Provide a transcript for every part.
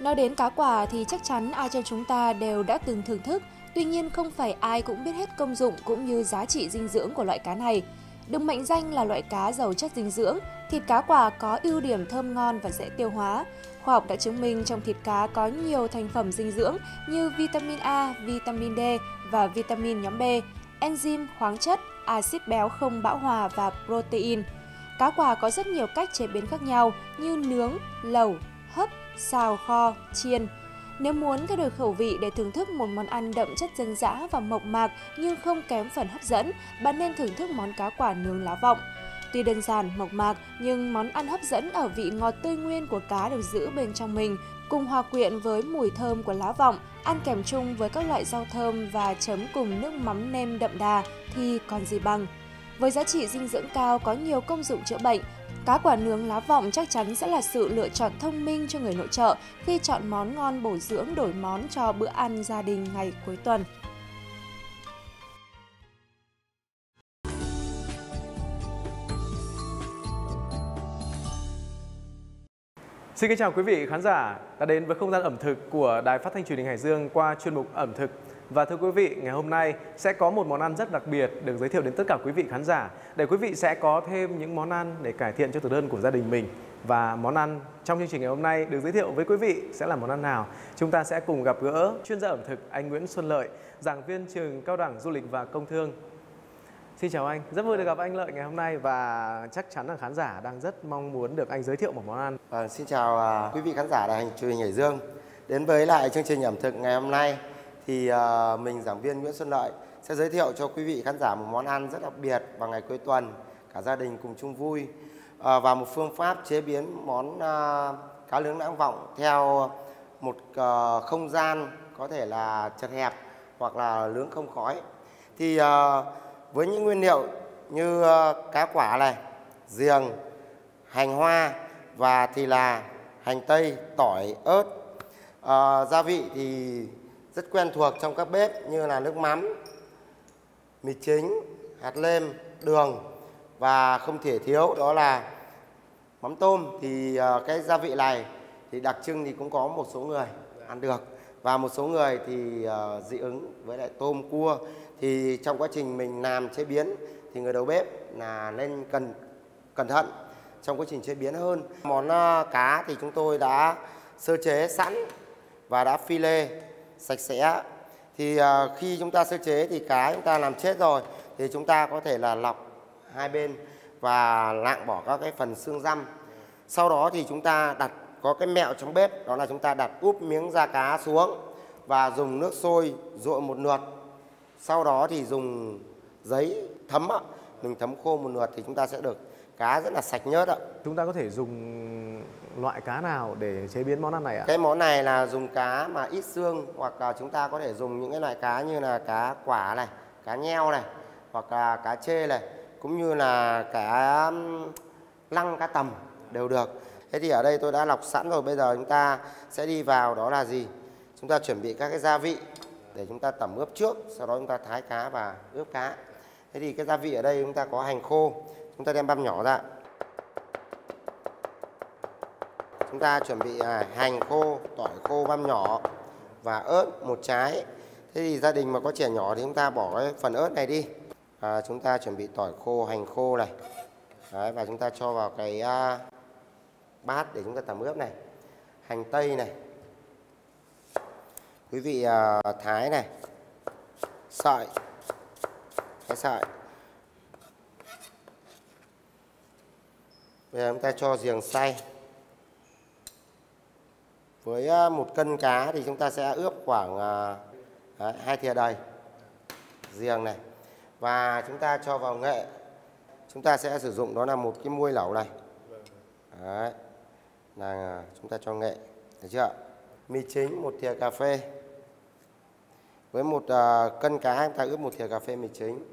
Nói đến cá quả thì chắc chắn ai trong chúng ta đều đã từng thưởng thức, tuy nhiên không phải ai cũng biết hết công dụng cũng như giá trị dinh dưỡng của loại cá này. Được mệnh danh là loại cá giàu chất dinh dưỡng, thịt cá quả có ưu điểm thơm ngon và dễ tiêu hóa. Khoa học đã chứng minh trong thịt cá có nhiều thành phẩm dinh dưỡng như vitamin A, vitamin D và vitamin nhóm B, enzyme, khoáng chất, axit béo không bão hòa và protein. Cá quả có rất nhiều cách chế biến khác nhau như nướng, lẩu, hấp, xào kho, chiên. Nếu muốn thay đổi khẩu vị để thưởng thức một món ăn đậm chất dân dã và mộc mạc nhưng không kém phần hấp dẫn, bạn nên thưởng thức món cá quả nướng lá vọng. Tuy đơn giản, mộc mạc, nhưng món ăn hấp dẫn ở vị ngọt tươi nguyên của cá được giữ bên trong mình, cùng hòa quyện với mùi thơm của lá vọng, ăn kèm chung với các loại rau thơm và chấm cùng nước mắm nêm đậm đà thì còn gì bằng. Với giá trị dinh dưỡng cao có nhiều công dụng chữa bệnh, cá quả nướng lá vọng chắc chắn sẽ là sự lựa chọn thông minh cho người nội trợ khi chọn món ngon bổ dưỡng đổi món cho bữa ăn gia đình ngày cuối tuần. Xin kính chào quý vị khán giả đã đến với không gian ẩm thực của Đài Phát thanh Truyền hình Hải Dương qua chuyên mục ẩm thực. Và thưa quý vị, ngày hôm nay sẽ có một món ăn rất đặc biệt được giới thiệu đến tất cả quý vị khán giả để quý vị sẽ có thêm những món ăn để cải thiện cho thực đơn của gia đình mình. Và món ăn trong chương trình ngày hôm nay được giới thiệu với quý vị sẽ là món ăn nào? Chúng ta sẽ cùng gặp gỡ chuyên gia ẩm thực anh Nguyễn Xuân Lợi, giảng viên trường Cao đẳng Du lịch và Công thương Xin chào anh, rất vui được gặp anh Lợi ngày hôm nay và chắc chắn là khán giả đang rất mong muốn được anh giới thiệu một món ăn. Vâng, xin chào à, quý vị khán giả đài truyền hình Hải Dương. Đến với lại chương trình ẩm thực ngày hôm nay thì uh, mình giảng viên Nguyễn Xuân Lợi sẽ giới thiệu cho quý vị khán giả một món ăn rất đặc biệt vào ngày cuối tuần cả gia đình cùng chung vui uh, và một phương pháp chế biến món uh, cá nướng lãng vọng theo một uh, không gian có thể là chật hẹp hoặc là nướng không khói. Thì uh, với những nguyên liệu như cá quả này, giềng, hành hoa và thì là hành tây, tỏi, ớt. À, gia vị thì rất quen thuộc trong các bếp như là nước mắm, mì chính, hạt lêm, đường và không thể thiếu đó là mắm tôm. Thì ờ, cái gia vị này thì đặc trưng thì cũng có một số người ăn được và một số người thì ờ, dị ứng với lại tôm cua. Thì trong quá trình mình làm chế biến thì người đầu bếp là nên cần cẩn thận trong quá trình chế biến hơn. Món ờ, cá thì chúng tôi đã sơ chế sẵn và đã phi lê sạch sẽ. Thì à, khi chúng ta sơ chế thì cá chúng ta làm chết rồi, thì chúng ta có thể là lọc hai bên và lạng bỏ các cái phần xương răm. Sau đó thì chúng ta đặt, có cái mẹo trong bếp, đó là chúng ta đặt úp miếng da cá xuống và dùng nước sôi dội một lượt. Sau đó thì dùng giấy thấm ạ mình thấm khô một lượt thì chúng ta sẽ được cá rất là sạch nhớt ạ. Chúng ta có thể dùng loại cá nào để chế biến món ăn này ạ? Cái món này là dùng cá mà ít xương, hoặc là chúng ta có thể dùng những cái loại cá như là cá quả này, cá nheo này, hoặc là cá chê này, cũng như là cá lăng, cá tầm đều được. Thế thì ở đây tôi đã lọc sẵn rồi, bây giờ chúng ta sẽ đi vào đó là gì? Chúng ta chuẩn bị các cái gia vị để chúng ta tẩm ướp trước, sau đó chúng ta thái cá và ướp cá. Thế thì cái gia vị ở đây chúng ta có hành khô, chúng ta đem băm nhỏ ra. Chúng ta chuẩn bị à, hành khô tỏi khô băm nhỏ và ớt một trái. Thế thì gia đình mà có trẻ nhỏ thì chúng ta bỏ cái phần ớt này đi. À, chúng ta chuẩn bị tỏi khô hành khô này. Đấy, và chúng ta cho vào cái uh, bát để chúng ta tẩm ướp này. Hành tây này. Quý vị uh, thái này. Sợi. Cái sợi. Bây giờ chúng ta cho giềng xay với à, một cân cá thì chúng ta sẽ ướp khoảng đấy, hai thìa đầy. Giềng này. Và chúng ta cho vào nghệ. Chúng ta sẽ sử dụng đó là một cái muôi lẩu này. Đấy. là chúng ta cho nghệ. Được chưa? Mì chính một thìa cà phê. Với một uh, cân cá chúng ta ướp một thìa cà phê mì chính.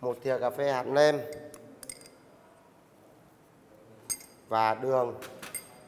Một thìa cà phê hạt nêm. Và đường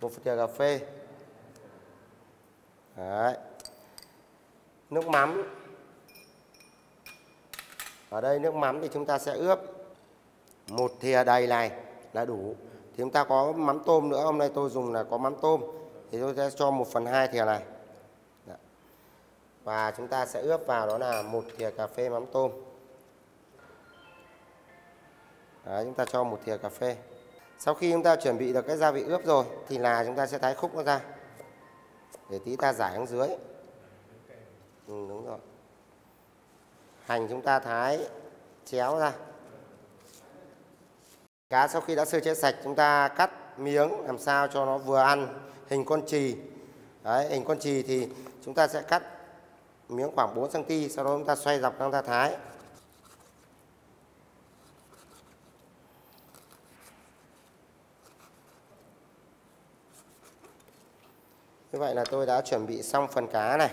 một thìa cà phê. Đấy. nước mắm. Ở đây nước mắm thì chúng ta sẽ ướp một thìa đầy này là đủ. Thì chúng ta có mắm tôm nữa. Hôm nay tôi dùng là có mắm tôm. Thì tôi sẽ cho 1 phần 2 thìa này. Đấy. và chúng ta sẽ ướp vào đó là một thìa cà phê mắm tôm. Đấy, chúng ta cho một thìa cà phê. Sau khi chúng ta chuẩn bị được cái gia vị ướp rồi thì là chúng ta sẽ thái khúc nó ra để tí ta giải xuống dưới. Ừ, đúng rồi. Hành chúng ta thái chéo ra. Cá sau khi đã sơ chế sạch chúng ta cắt miếng làm sao cho nó vừa ăn. Hình con chì. Đấy, hình con chì thì chúng ta sẽ cắt miếng khoảng 4 cm sau đó chúng ta xoay dọc chúng ta thái. Như vậy là tôi đã chuẩn bị xong phần cá này.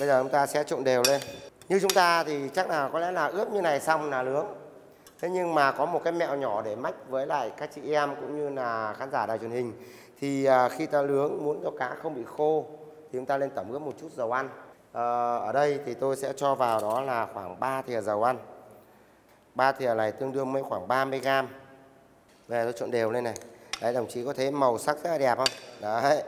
Bây giờ chúng ta sẽ trộn đều lên. Như chúng ta thì chắc là có lẽ là ướp như này xong là nướng. Thế nhưng mà có một cái mẹo nhỏ để mách với lại các chị em cũng như là khán giả đài truyền hình. Thì à, khi ta nướng muốn cho cá không bị khô thì chúng ta lên tẩm ướp một chút dầu ăn. À, ở đây thì tôi sẽ cho vào đó là khoảng 3 thìa dầu ăn. 3 thìa này tương đương với khoảng 30 gram. Về tôi trộn đều lên này. Đấy đồng chí có thấy màu sắc rất là đẹp không? Đấy.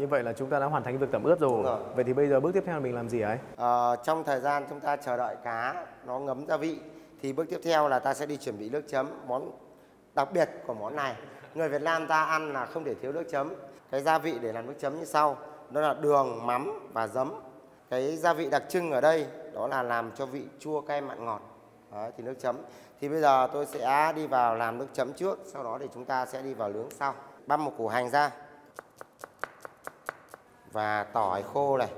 Như vậy là chúng ta đã hoàn thành việc tẩm ướp rồi. rồi. Vậy thì bây giờ bước tiếp theo là mình làm gì ấy? Ờ, trong thời gian chúng ta chờ đợi cá nó ngấm gia vị thì bước tiếp theo là ta sẽ đi chuẩn bị nước chấm món đặc biệt của món này. Người Việt Nam ta ăn là không thể thiếu nước chấm. Cái gia vị để làm nước chấm như sau. Đó là đường mắm và giấm. Cái gia vị đặc trưng ở đây đó là làm cho vị chua cay mặn ngọt. Đấy, thì nước chấm. Thì bây giờ tôi sẽ đi vào làm nước chấm trước sau đó thì chúng ta sẽ đi vào nướng sau. Băm một củ hành ra và tỏi khô này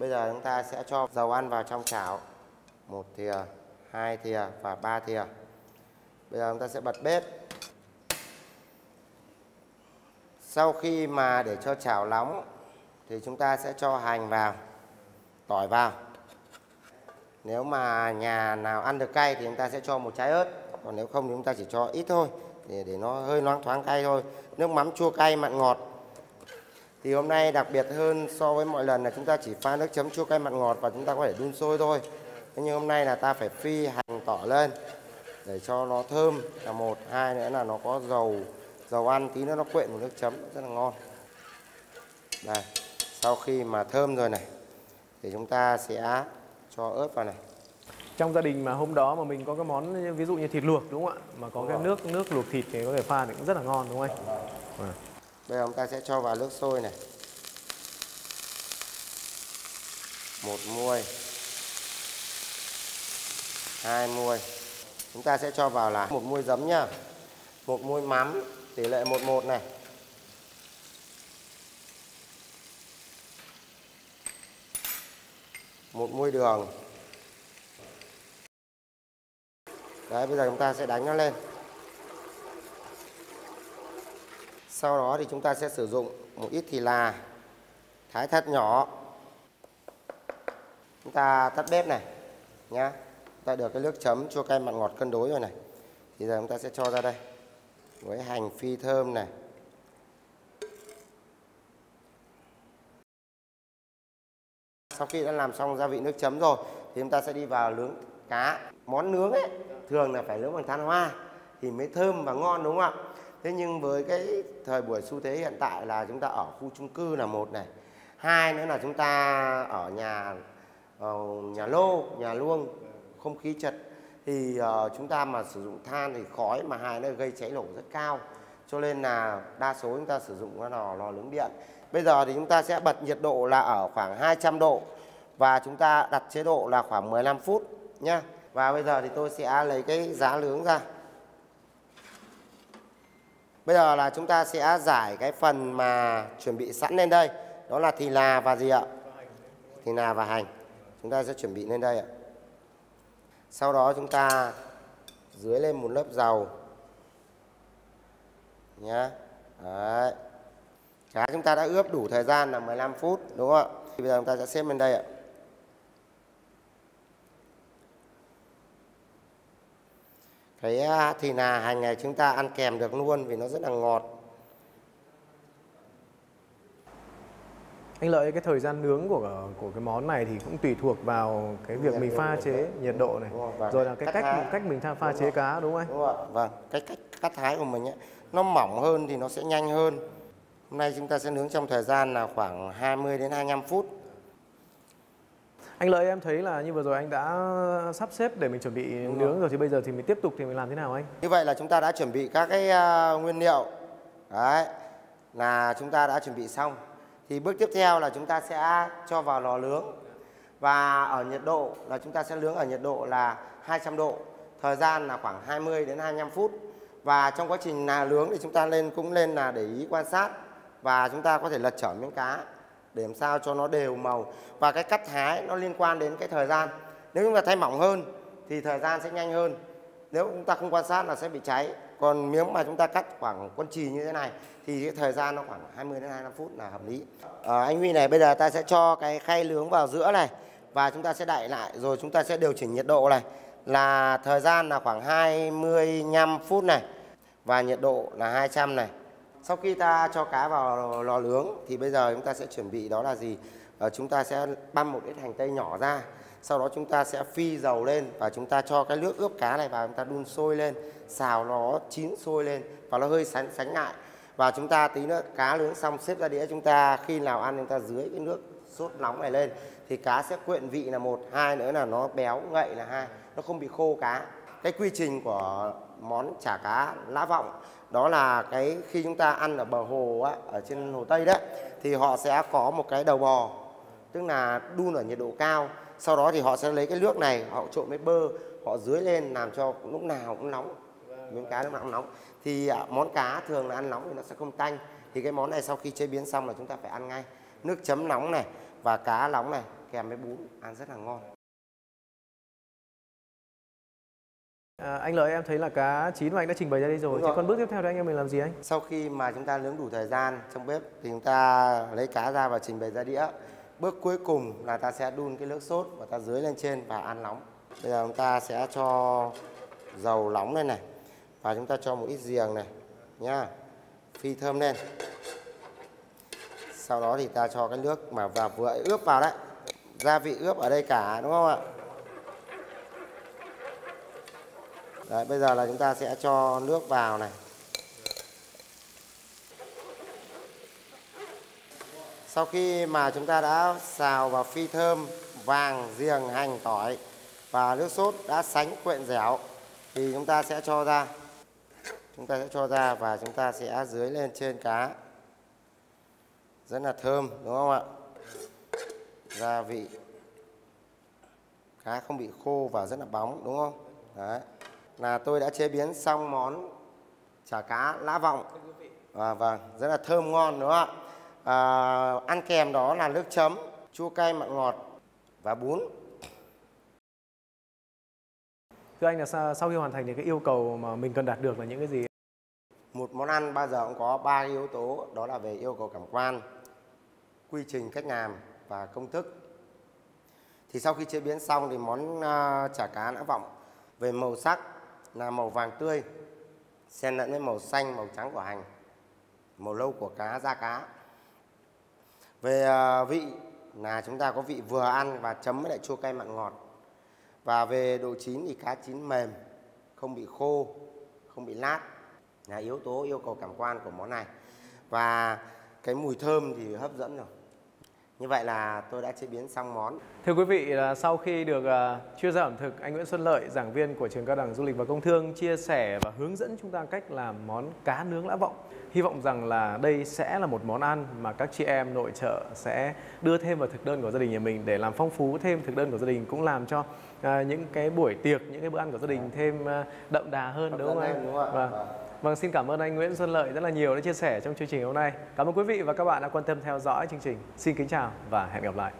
Bây giờ chúng ta sẽ cho dầu ăn vào trong chảo một thìa, hai thìa và ba thìa. Bây giờ chúng ta sẽ bật bếp. Sau khi mà để cho chảo nóng thì chúng ta sẽ cho hành vào, tỏi vào. Nếu mà nhà nào ăn được cay thì chúng ta sẽ cho một trái ớt, còn nếu không thì chúng ta chỉ cho ít thôi để để nó hơi loáng thoáng cay thôi. Nước mắm chua cay mặn ngọt thì hôm nay đặc biệt hơn so với mọi lần là chúng ta chỉ pha nước chấm chua cay mặn ngọt và chúng ta có thể đun sôi thôi thế nhưng hôm nay là ta phải phi hành tỏi lên để cho nó thơm là một hai nữa là nó có dầu dầu ăn tí nữa nó quyện vào nước chấm rất là ngon đây sau khi mà thơm rồi này thì chúng ta sẽ cho ớt vào này Trong gia đình mà hôm đó mà mình có cái món ví dụ như thịt luộc đúng không ạ? Mà có Đúng cái rồi. nước nước luộc thịt thì có thể pha thì cũng rất là ngon đúng không anh? Bây giờ chúng ta sẽ cho vào nước sôi này. Một muôi. Hai muôi. Chúng ta sẽ cho vào là một muôi giấm nhá. Một muôi mắm, tỷ lệ một một này. Một muôi đường. Đấy, bây giờ chúng ta sẽ đánh nó lên. Sau đó thì chúng ta sẽ sử dụng một ít thì là thái thật nhỏ. Chúng ta tắt bếp này, nhá. Chúng ta được cái nước chấm chua cay mặn ngọt cân đối rồi này. Thì giờ chúng ta sẽ cho ra đây với hành phi thơm này. Sau khi đã làm xong gia vị nước chấm rồi thì chúng ta sẽ đi vào nướng cá. Món nướng ấy, thường là phải nướng bằng than hoa thì mới thơm và ngon, đúng không ạ? Thế nhưng với cái thời buổi xu thế hiện tại là chúng ta ở khu chung cư là một này. Hai nữa là chúng ta ở nhà ờ, nhà lô, nhà luông, không khí chật. Thì ờ, chúng ta mà sử dụng than thì khói mà hai nó gây cháy nổ rất cao. Cho nên là đa số chúng ta sử dụng cái lò lò nướng điện. Bây giờ thì chúng ta sẽ bật nhiệt độ là ở khoảng 200 độ và chúng ta đặt chế độ là khoảng 15 phút nhá. Và bây giờ thì tôi sẽ lấy cái giá nướng ra. Bây giờ là chúng ta sẽ giải cái phần mà chuẩn bị sẵn lên đây. Đó là thì là và gì ạ? Thì là và hành. Chúng ta sẽ chuẩn bị lên đây ạ. Sau đó chúng ta dưới lên một lớp dầu. Nhá. Đấy. Cá chúng ta đã ướp đủ thời gian là 15 phút, đúng không ạ? Thì bây giờ chúng ta sẽ xếp lên đây ạ. Cái à, thì là hành này chúng ta ăn kèm được luôn vì nó rất là ngọt. Anh Lợi cái thời gian nướng của của cái món này thì cũng tùy thuộc vào cái việc mình pha chế nhiệt độ này, rồi là cái cách cách mình pha chế cá đúng không anh? Đúng rồi. Vâng, cái cách cắt thái của mình ấy, nó mỏng hơn thì nó sẽ nhanh hơn. Hôm nay chúng ta sẽ nướng trong thời gian là khoảng 20 đến 25 phút. Anh Lợi em thấy là như vừa rồi anh đã sắp xếp để mình chuẩn bị Đúng nướng rồi. rồi thì bây giờ thì mình tiếp tục thì mình làm thế nào anh? Như vậy là chúng ta đã chuẩn bị các cái à, nguyên liệu. Đấy. Là chúng ta đã chuẩn bị xong. Thì bước tiếp theo là chúng ta sẽ cho vào lò nướng. Và ở nhiệt độ là chúng ta sẽ nướng ở nhiệt độ là 200 độ. Thời gian là khoảng 20 đến 25 phút. Và trong quá trình là nướng thì chúng ta lên cũng lên là để ý quan sát và chúng ta có thể lật trở miếng cá để làm sao cho nó đều màu. Và cái cắt thái nó liên quan đến cái thời gian. Nếu chúng ta thay mỏng hơn thì thời gian sẽ nhanh hơn. Nếu chúng ta không quan sát là sẽ bị cháy. Còn miếng mà chúng ta cắt khoảng con chì như thế này thì cái thời gian nó khoảng 20 đến 25 phút là hợp lý. À, anh Huy này bây giờ ta sẽ cho cái khay lướng vào giữa này. Và chúng ta sẽ đậy lại rồi chúng ta sẽ điều chỉnh nhiệt độ này. Là thời gian là khoảng 25 phút này. Và nhiệt độ là 200 này sau khi ta cho cá vào lò nướng thì bây giờ chúng ta sẽ chuẩn bị đó là gì? À, chúng ta sẽ băm một ít hành tây nhỏ ra. Sau đó chúng ta sẽ phi dầu lên và chúng ta cho cái nước ướp cá này vào chúng ta đun sôi lên xào nó chín sôi lên và nó hơi sánh sánh lại. Và chúng ta tí nữa cá nướng xong xếp ra đĩa chúng ta khi nào ăn chúng ta dưới cái nước sốt nóng này lên thì cá sẽ quyện vị là một hai nữa là nó béo ngậy là hai nó không bị khô cá. Cái quy trình của món chả cá lã vọng đó là cái khi chúng ta ăn ở bờ hồ á, ở trên hồ Tây đấy thì họ sẽ có một cái đầu bò tức là đun ở nhiệt độ cao. Sau đó thì họ sẽ lấy cái nước này họ trộn với bơ họ dưới lên làm cho lúc nào cũng nóng miếng cá lúc nào cũng nóng. Thì à, món cá thường là ăn nóng thì nó sẽ không tanh. Thì cái món này sau khi chế biến xong là chúng ta phải ăn ngay. Nước chấm nóng này và cá nóng này kèm với bún ăn rất là ngon. À, anh Lợi em thấy là cá chín và anh đã trình bày ra đây rồi. Đúng Thế rồi. còn bước tiếp theo thì anh em mình làm gì anh? Sau khi mà chúng ta nướng đủ thời gian trong bếp thì chúng ta lấy cá ra và trình bày ra đĩa. Bước cuối cùng là ta sẽ đun cái nước sốt và ta dưới lên trên và ăn nóng. Bây giờ chúng ta sẽ cho dầu nóng lên này và chúng ta cho một ít giềng này nhá. Phi thơm lên. Sau đó thì ta cho cái nước mà vào vừa ướp vào đấy. Gia vị ướp ở đây cả đúng không ạ? Đấy, bây giờ là chúng ta sẽ cho nước vào này. Sau khi mà chúng ta đã xào và phi thơm vàng, giềng, hành, tỏi và nước sốt đã sánh quyện dẻo thì chúng ta sẽ cho ra. Chúng ta sẽ cho ra và chúng ta sẽ dưới lên trên cá. Rất là thơm đúng không ạ? Gia vị cá không bị khô và rất là bóng đúng không? Đấy. Là tôi đã chế biến xong món chả cá lá vọng. À, vâng, rất là thơm ngon đúng không ạ? À, ăn kèm đó là nước chấm, chua cay mặn ngọt và bún. Thưa anh là sau, sau khi hoàn thành thì cái yêu cầu mà mình cần đạt được là những cái gì? Một món ăn bao giờ cũng có ba yếu tố, đó là về yêu cầu cảm quan, quy trình cách làm và công thức. Thì sau khi chế biến xong thì món à, chả cá đã vọng về màu sắc là màu vàng tươi, xen lẫn với màu xanh, màu trắng của hành, màu lâu của cá, da cá. Về à, vị là chúng ta có vị vừa ăn và chấm với lại chua cay mặn ngọt. Và về độ chín thì cá chín mềm, không bị khô, không bị lát là yếu tố yêu cầu cảm quan của món này. Và cái mùi thơm thì hấp dẫn rồi. Như vậy là tôi đã chế biến xong món. Thưa quý vị, là sau khi được à, chuyên gia ẩm thực anh Nguyễn Xuân Lợi, giảng viên của trường cao đẳng du lịch và công thương chia sẻ và hướng dẫn chúng ta cách làm món cá nướng lã vọng. Hy vọng rằng là đây sẽ là một món ăn mà các chị em nội trợ sẽ đưa thêm vào thực đơn của gia đình nhà mình để làm phong phú thêm thực đơn của gia đình cũng làm cho à, những cái buổi tiệc, những cái bữa ăn của gia đình thêm à, đậm đà hơn đúng không anh? đúng không ạ? Vâng. Vâng. Vâng, xin cảm ơn anh Nguyễn Xuân Lợi rất là nhiều đã chia sẻ trong chương trình hôm nay. Cảm ơn quý vị và các bạn đã quan tâm theo dõi chương trình. Xin kính chào và hẹn gặp lại.